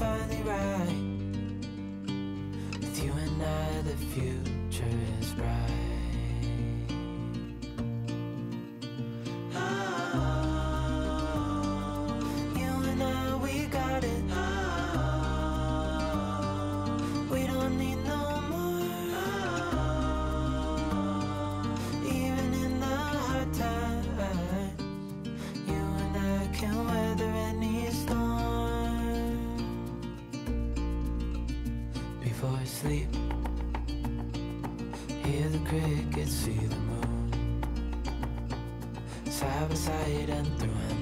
Finally right. With you and I, the future is bright. And through and